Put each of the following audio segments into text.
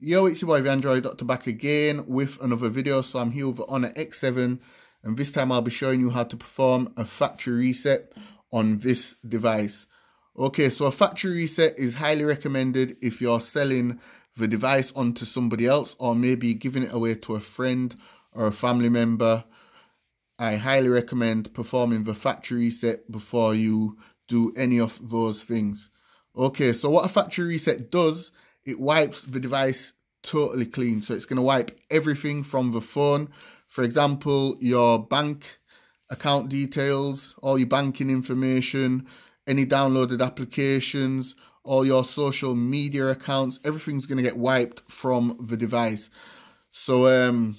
Yo, it's your boy Android Doctor back again with another video. So I'm here with Honor X7 and this time I'll be showing you how to perform a factory reset on this device. Okay, so a factory reset is highly recommended if you're selling the device onto somebody else or maybe giving it away to a friend or a family member. I highly recommend performing the factory reset before you do any of those things. Okay, so what a factory reset does, it wipes the device totally clean. So it's going to wipe everything from the phone. For example, your bank account details, all your banking information, any downloaded applications, all your social media accounts, everything's going to get wiped from the device. So um,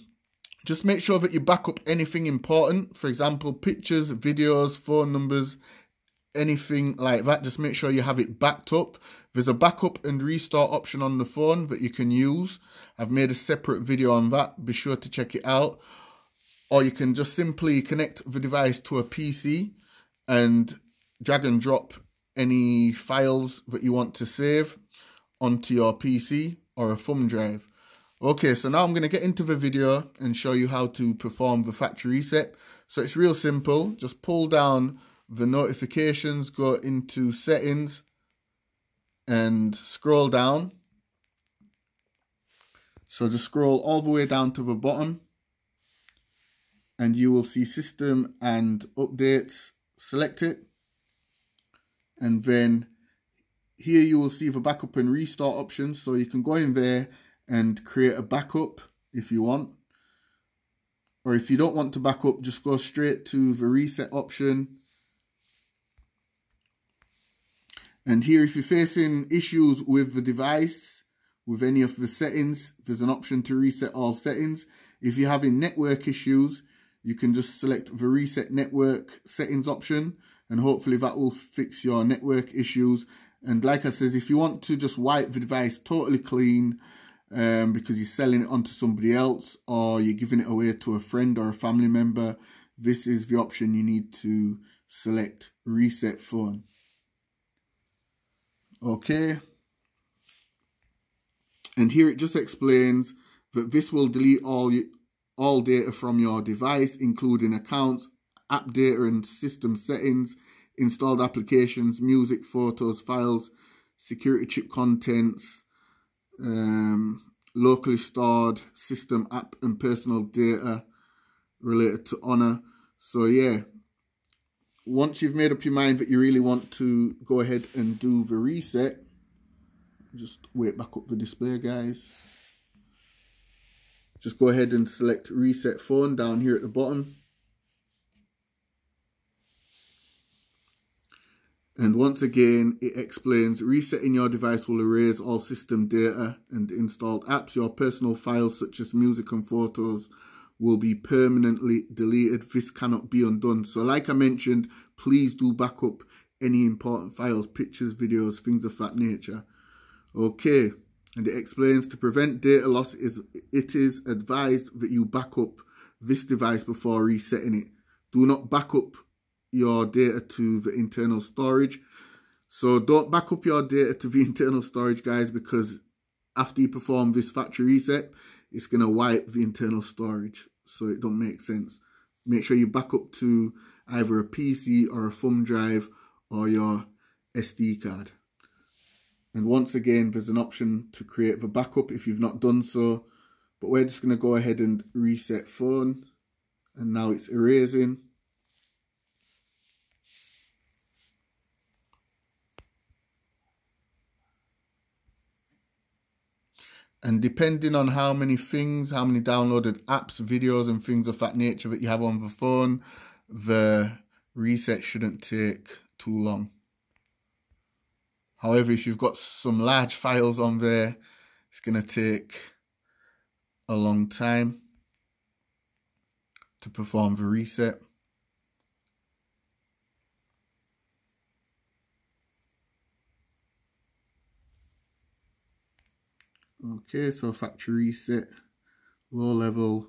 just make sure that you back up anything important. For example, pictures, videos, phone numbers, anything like that, just make sure you have it backed up. There's a backup and restore option on the phone that you can use. I've made a separate video on that. Be sure to check it out. Or you can just simply connect the device to a PC and drag and drop any files that you want to save onto your PC or a thumb drive. Okay, so now I'm going to get into the video and show you how to perform the factory reset. So it's real simple. Just pull down the notifications, go into settings and scroll down. So just scroll all the way down to the bottom and you will see system and updates. Select it and then here you will see the backup and restart option. So you can go in there and create a backup if you want. Or if you don't want to backup, just go straight to the reset option And here, if you're facing issues with the device, with any of the settings, there's an option to reset all settings. If you're having network issues, you can just select the reset network settings option and hopefully that will fix your network issues. And like I says, if you want to just wipe the device totally clean um, because you're selling it onto somebody else or you're giving it away to a friend or a family member, this is the option you need to select reset phone. Okay. And here it just explains that this will delete all, all data from your device, including accounts, app data and system settings, installed applications, music, photos, files, security chip contents, um, locally stored system, app and personal data related to Honor. So yeah, once you've made up your mind that you really want to go ahead and do the reset, just wait back up the display, guys. Just go ahead and select reset phone down here at the bottom. And once again, it explains resetting your device will erase all system data and installed apps, your personal files such as music and photos will be permanently deleted. This cannot be undone. So like I mentioned, please do back up any important files, pictures, videos, things of that nature. Okay, and it explains to prevent data loss, is it is advised that you back up this device before resetting it. Do not back up your data to the internal storage. So don't back up your data to the internal storage, guys, because after you perform this factory reset, it's going to wipe the internal storage. So it don't make sense. Make sure you back up to either a PC or a thumb drive or your SD card. And once again, there's an option to create the backup if you've not done so. But we're just going to go ahead and reset phone. And now it's erasing. And depending on how many things, how many downloaded apps, videos, and things of that nature that you have on the phone, the reset shouldn't take too long. However, if you've got some large files on there, it's going to take a long time to perform the reset. Okay, so factory reset, low level.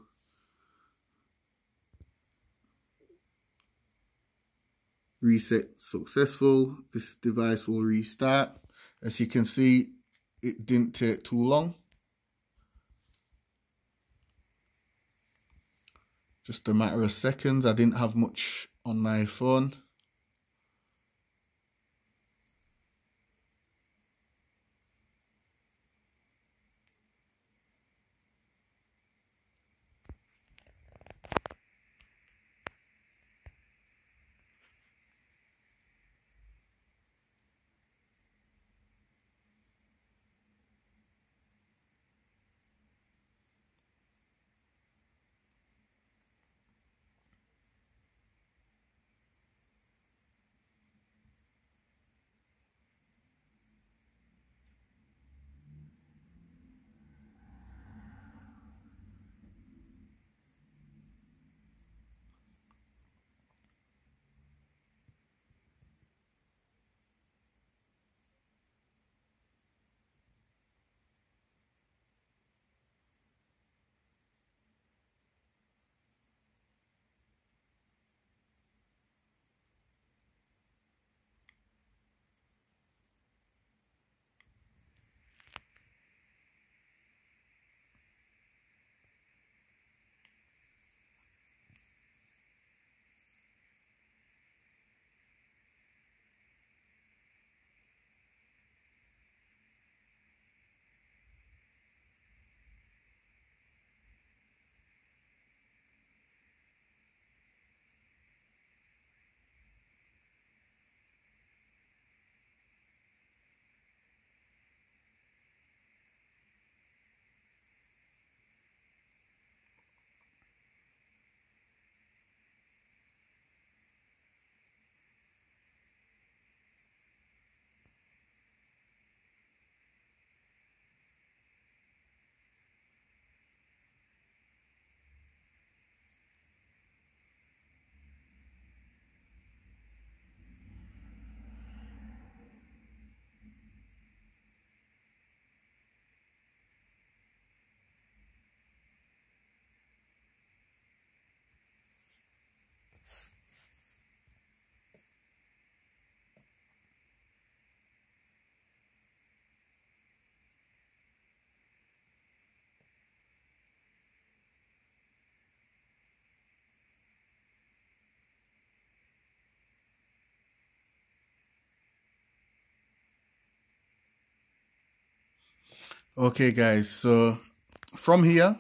Reset successful. This device will restart. As you can see, it didn't take too long. Just a matter of seconds. I didn't have much on my phone. Okay guys, so from here,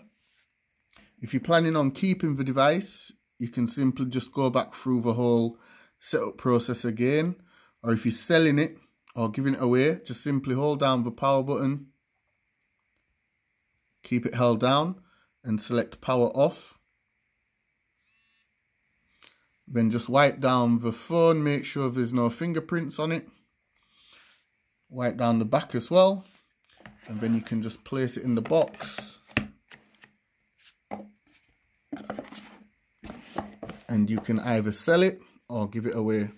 if you're planning on keeping the device, you can simply just go back through the whole setup process again. Or if you're selling it or giving it away, just simply hold down the power button, keep it held down and select power off. Then just wipe down the phone, make sure there's no fingerprints on it. Wipe down the back as well and then you can just place it in the box. And you can either sell it or give it away.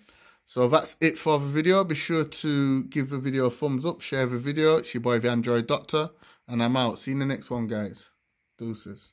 So that's it for the video. Be sure to give the video a thumbs up share the video. It's your boy the android doctor. And i'm out. See you in the next one guys. Deuces